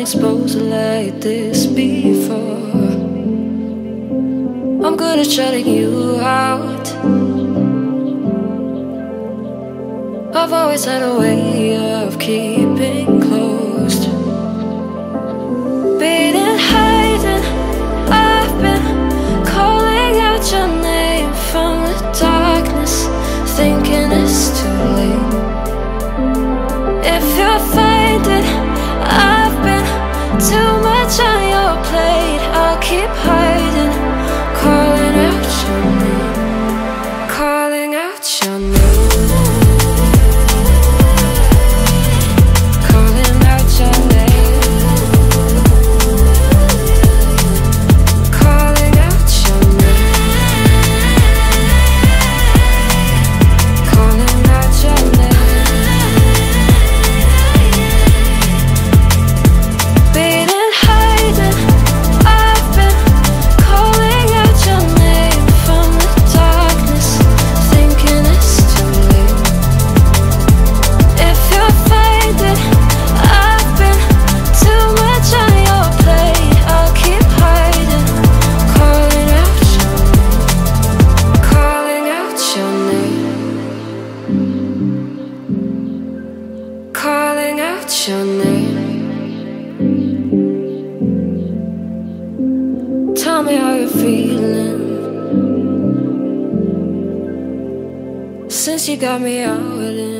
exposed like this before. I'm good at shutting you out. I've always had a way of keeping closed. Beating hiding. I've been calling out your name from the darkness, thinking it's too late. If you find it too much. how you're feeling. Since you got me out with him.